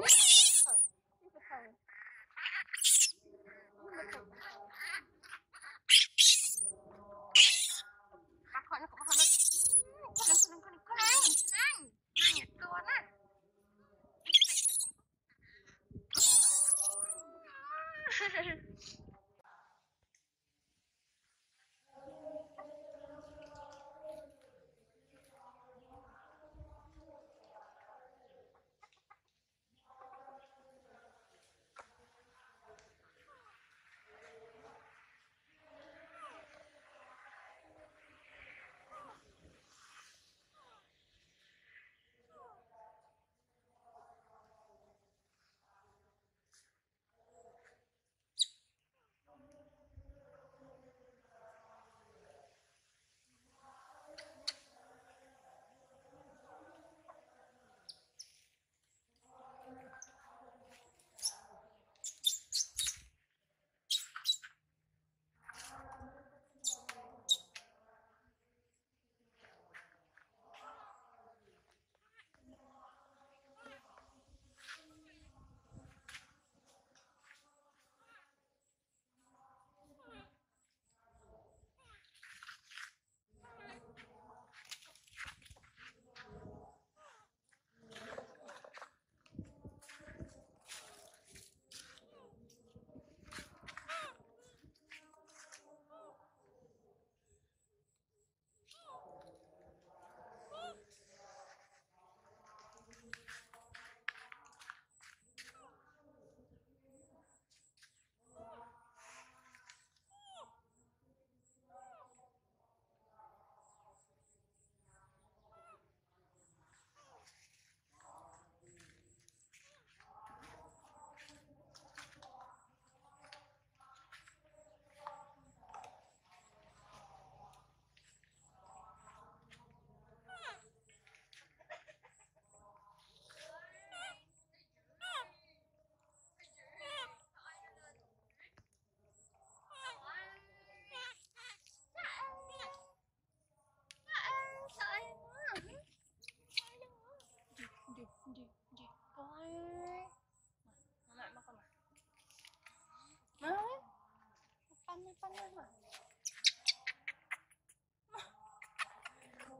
Whee!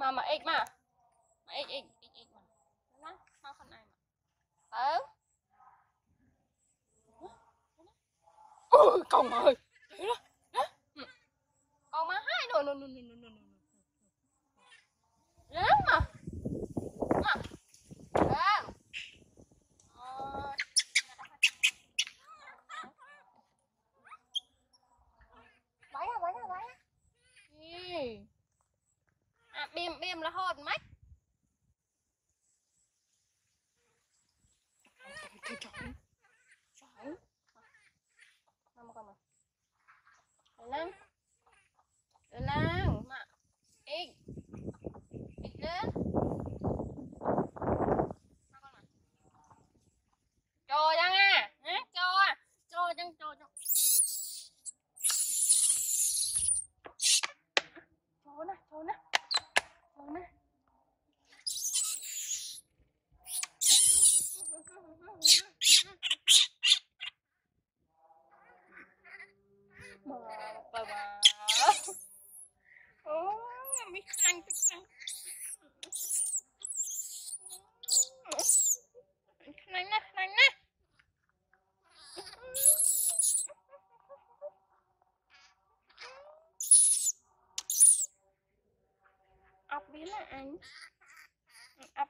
មកមកអេកមកមកអេកអេកអេកអេកមកណាមកខ្លួនឯងមកទៅអូកុំអើយ រៀមរហូតម៉េច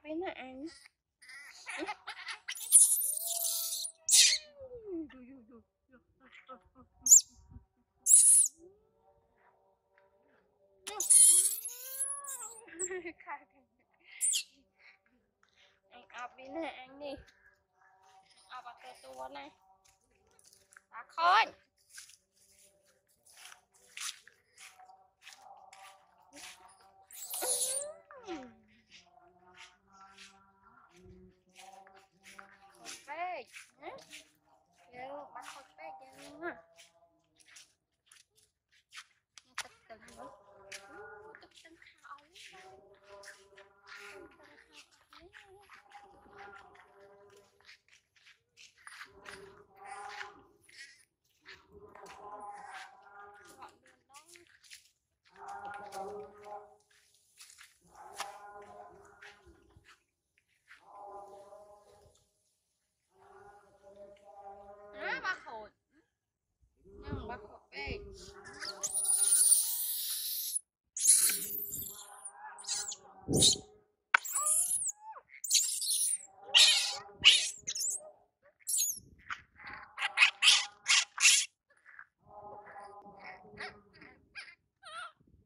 ប់វាណាអញខាត់អញអប់វាណាអញនេះអប់អាកែតួណាតាខូច হ্যাঁ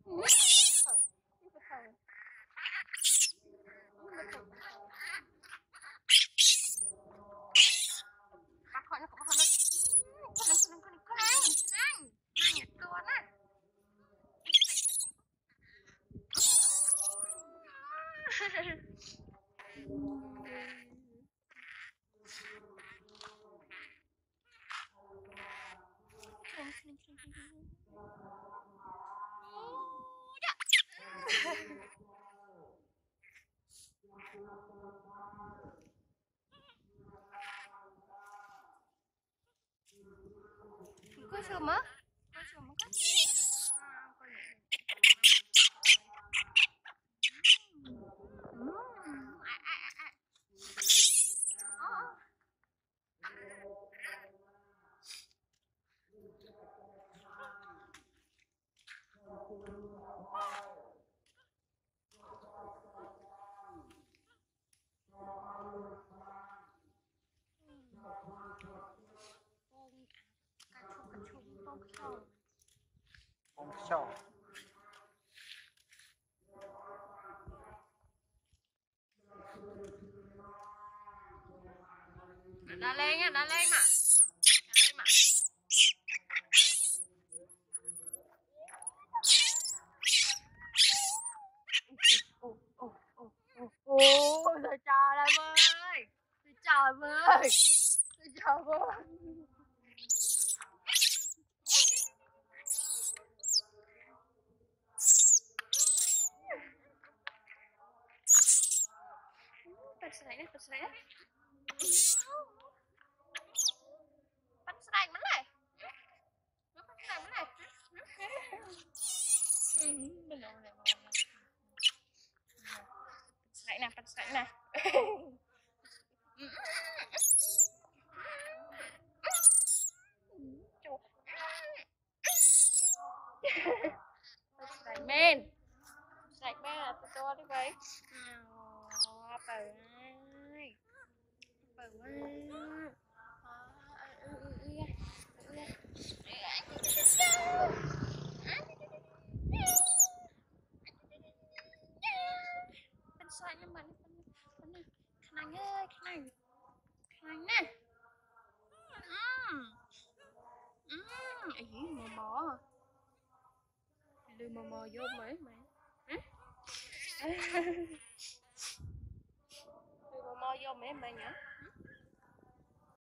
What? இருக்குமா Đã lên á, đã lên mà. Đã lên mà. Ôi, trời trời em ơi. Trời trời em ơi. Trời trời em ơi. Bật sợi Bật sợi mất này. Bật sợi mất này. Sợi nè, bật sợi nè. Anh nè. Ừm. Ừm, mò mò. Đưa mò mò vô mấy mày. Hả? Đưa mò mò vô mấy mày nhỉ?